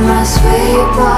my sweet boy.